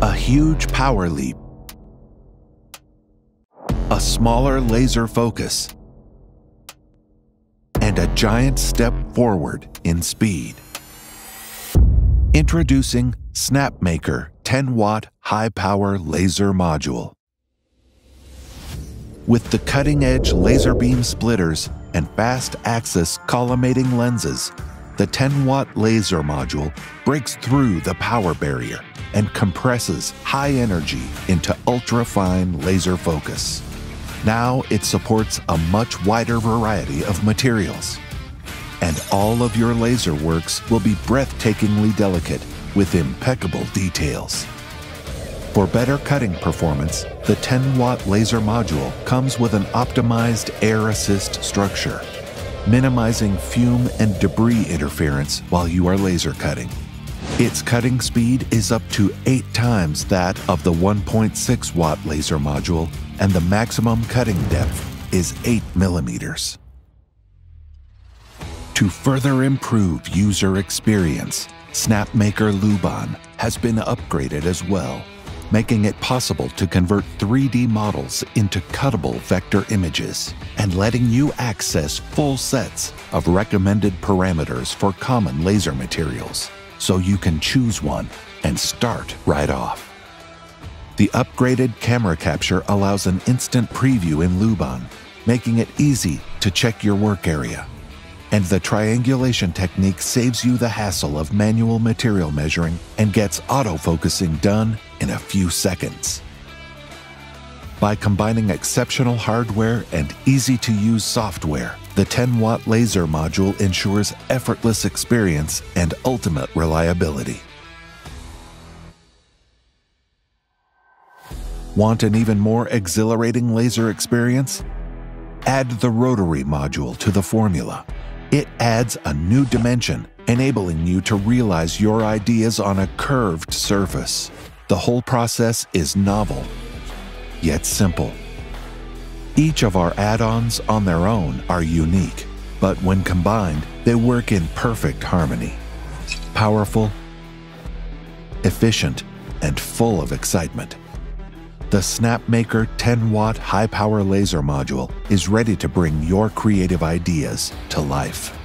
a huge power leap, a smaller laser focus, and a giant step forward in speed. Introducing SnapMaker 10 watt high power laser module. With the cutting edge laser beam splitters and fast axis collimating lenses, the 10 watt laser module breaks through the power barrier and compresses high energy into ultra fine laser focus. Now it supports a much wider variety of materials. And all of your laser works will be breathtakingly delicate with impeccable details. For better cutting performance, the 10 watt laser module comes with an optimized air assist structure, minimizing fume and debris interference while you are laser cutting. Its cutting speed is up to 8 times that of the 1.6 watt laser module, and the maximum cutting depth is 8 millimeters. To further improve user experience, SnapMaker Luban has been upgraded as well, making it possible to convert 3D models into cuttable vector images and letting you access full sets of recommended parameters for common laser materials so you can choose one and start right off. The upgraded camera capture allows an instant preview in Luban, making it easy to check your work area. And the triangulation technique saves you the hassle of manual material measuring and gets autofocusing done in a few seconds. By combining exceptional hardware and easy to use software, the 10 watt laser module ensures effortless experience and ultimate reliability. Want an even more exhilarating laser experience? Add the rotary module to the formula. It adds a new dimension, enabling you to realize your ideas on a curved surface. The whole process is novel, yet simple. Each of our add ons on their own are unique, but when combined, they work in perfect harmony. Powerful, efficient, and full of excitement. The SnapMaker 10 watt high power laser module is ready to bring your creative ideas to life.